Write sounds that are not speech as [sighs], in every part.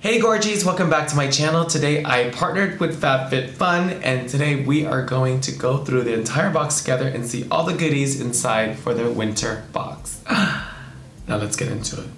Hey Gorgies, welcome back to my channel. Today I partnered with FabFitFun and today we are going to go through the entire box together and see all the goodies inside for the winter box. [sighs] now let's get into it.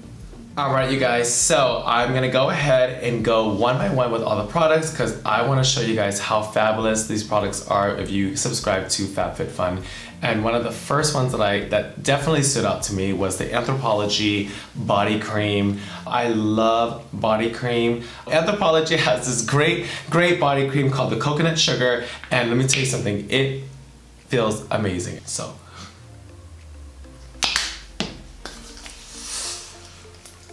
Alright you guys, so I'm gonna go ahead and go one by one with all the products because I want to show you guys how fabulous these products are if you subscribe to FabFitFun. And one of the first ones that I that definitely stood out to me was the Anthropologie body cream. I love body cream. Anthropologie [laughs] has this great, great body cream called the coconut sugar. And let me tell you something, it feels amazing. So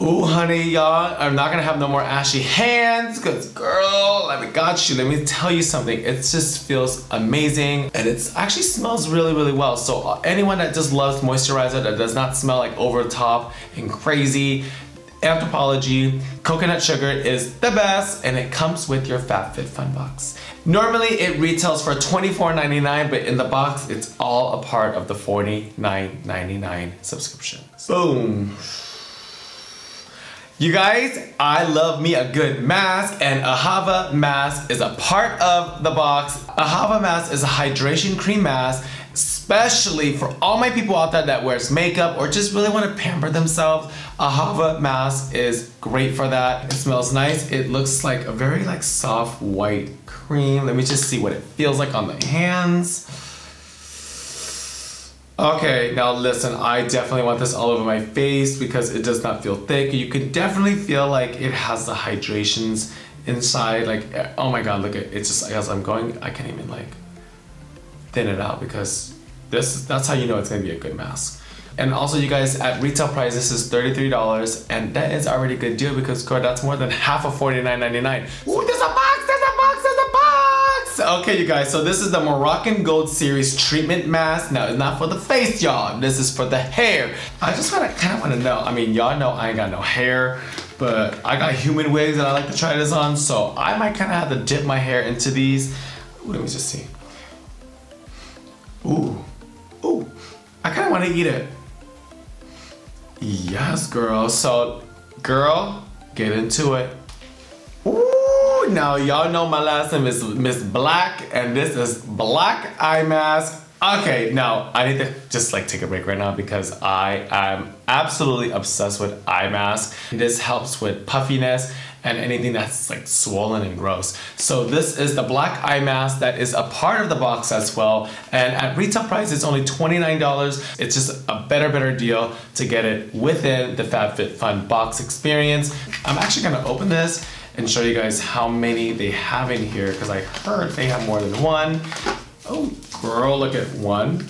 Ooh, honey, y'all, I'm not gonna have no more ashy hands, cause girl, let me got you. Let me tell you something. It just feels amazing, and it actually smells really, really well. So uh, anyone that just loves moisturizer that does not smell like over the top and crazy, Anthropologie coconut sugar is the best, and it comes with your FabFitFun box. Normally, it retails for $24.99, but in the box, it's all a part of the $49.99 subscription. Boom. You guys, I love me a good mask and Ahava mask is a part of the box. Ahava mask is a hydration cream mask, especially for all my people out there that wears makeup or just really want to pamper themselves. Ahava mask is great for that. It smells nice. It looks like a very like soft white cream. Let me just see what it feels like on the hands. Okay, now listen, I definitely want this all over my face because it does not feel thick. You can definitely feel like it has the hydrations inside. Like, eh, oh my god, look at it's just as I'm going, I can't even like thin it out because this that's how you know it's gonna be a good mask. And also you guys, at retail price, this is $33 and that is already a good deal because girl, that's more than half of $49.99. Ooh, Okay, you guys, so this is the Moroccan Gold Series treatment mask. Now, it's not for the face, y'all. This is for the hair. I just wanna, kind of wanna know, I mean, y'all know I ain't got no hair, but I got human wigs that I like to try this on, so I might kind of have to dip my hair into these. Let me just see. Ooh, ooh, I kind of wanna eat it. Yes, girl. So, girl, get into it. Now y'all know my last name is Miss Blac, and this is Black Eye Mask. Okay, now I need to just like take a break right now because I am absolutely obsessed with eye mask. This helps with puffiness and anything that's like swollen and gross. So this is the black eye mask that is a part of the box as well. And at retail price, it's only $29. It's just a better, better deal to get it within the FabFitFun box experience. I'm actually gonna open this and show you guys how many they have in here because I heard they have more than one. Oh, girl, look at one,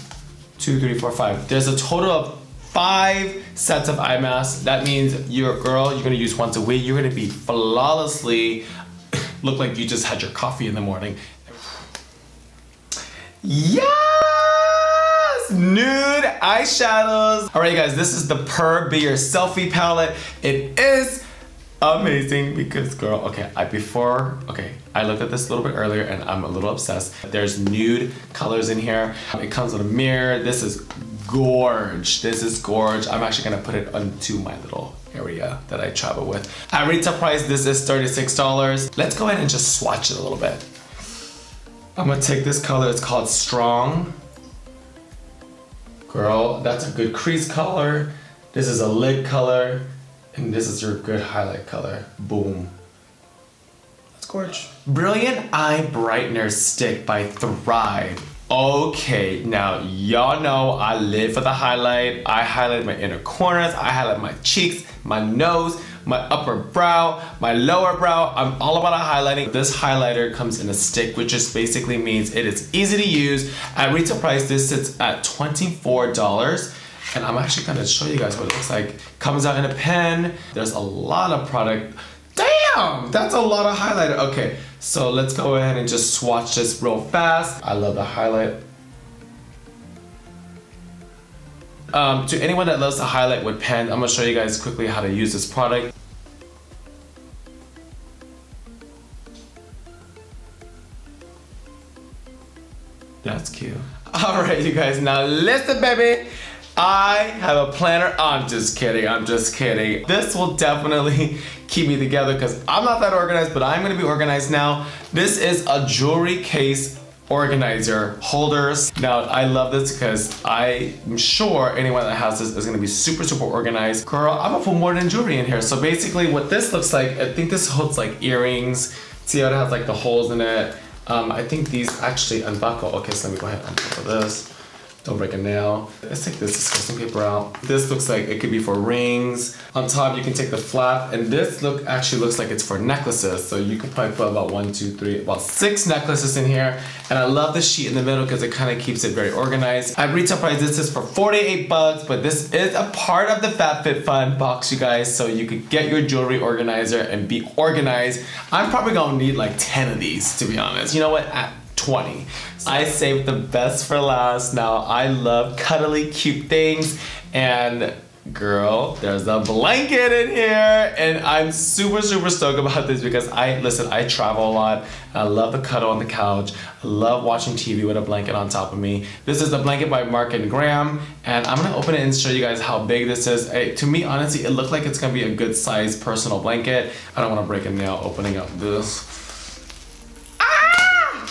two, three, four, five. There's a total of five sets of eye masks. That means you're a girl, you're gonna use once a week. You're gonna be flawlessly, [coughs] look like you just had your coffee in the morning. Yes! Nude eyeshadows. All right, guys, this is the PÜR Be Your Selfie palette. It is amazing because girl okay i before okay i looked at this a little bit earlier and i'm a little obsessed. There's nude colors in here. It comes with a mirror. This is gorge. This is gorge. I'm actually gonna put it onto my little area that i travel with. At retail price this is 36 dollars. Let's go ahead and just swatch it a little bit. I'm gonna take this color. It's called strong. Girl that's a good crease color. This is a lid color and this is your good highlight color. Boom. That's gorgeous. Brilliant Eye Brightener Stick by Thrive. Okay, now y'all know I live for the highlight. I highlight my inner corners, I highlight my cheeks, my nose, my upper brow, my lower brow. I'm all about highlighting. This highlighter comes in a stick, which just basically means it is easy to use. At retail price, this sits at $24 and I'm actually gonna show you guys what it looks like. Comes out in a pen. There's a lot of product. Damn, that's a lot of highlighter. Okay, so let's go ahead and just swatch this real fast. I love the highlight. Um, to anyone that loves to highlight with pen, I'm gonna show you guys quickly how to use this product. That's cute. [laughs] All right, you guys, now listen, baby. I have a planner. I'm just kidding. I'm just kidding. This will definitely [laughs] keep me together because I'm not that organized, but I'm gonna be organized now. This is a jewelry case organizer holders. Now, I love this because I'm sure anyone that has this is gonna be super, super organized. Girl, I'm gonna put more than jewelry in here. So basically what this looks like, I think this holds like earrings. See how it has like the holes in it. Um, I think these actually unbuckle. Okay, so let me go ahead and unbuckle this. Don't break a nail. Let's take this disgusting paper out. This looks like it could be for rings. On top, you can take the flap, and this look actually looks like it's for necklaces. So you could probably put about one, two, three, about six necklaces in here. And I love the sheet in the middle because it kind of keeps it very organized. At retail price, this is for 48 bucks, but this is a part of the FabFitFun box, you guys. So you could get your jewelry organizer and be organized. I'm probably gonna need like 10 of these, to be honest. You know what? At 20. I saved the best for last. Now, I love cuddly, cute things, and girl, there's a blanket in here, and I'm super, super stoked about this because I, listen, I travel a lot. I love the cuddle on the couch. I love watching TV with a blanket on top of me. This is the blanket by Mark and Graham, and I'm gonna open it and show you guys how big this is. to me, honestly, it looked like it's gonna be a good size personal blanket. I don't wanna break a nail opening up this.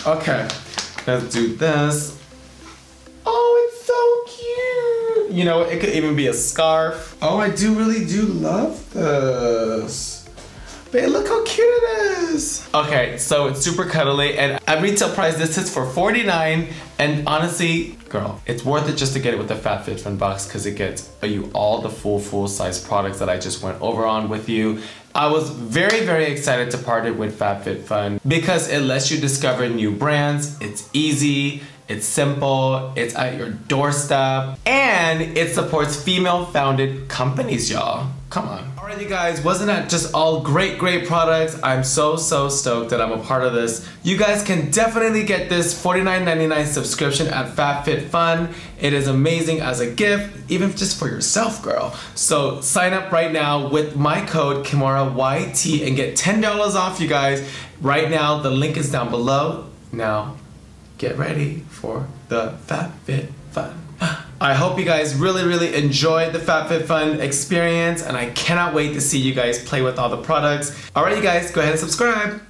Okay, let's do this. Oh, it's so cute. You know, it could even be a scarf. Oh, I do really do love this. Babe, look how cute it is. Okay, so it's super cuddly and at retail price, this is for 49 and honestly, girl, it's worth it just to get it with the Fat FabFitFun box because it gets you all the full, full size products that I just went over on with you. I was very, very excited to partner with FabFitFun because it lets you discover new brands. It's easy, it's simple, it's at your doorstep, and it supports female founded companies, y'all. Come on. Alright you guys, wasn't that just all great, great products? I'm so, so stoked that I'm a part of this. You guys can definitely get this $49.99 subscription at FabFitFun. It is amazing as a gift, even just for yourself, girl. So sign up right now with my code KimoraYT and get $10 off, you guys. Right now, the link is down below. Now, get ready for the FabFitFun. I hope you guys really, really enjoyed the FabFitFun experience and I cannot wait to see you guys play with all the products. Alright you guys, go ahead and subscribe.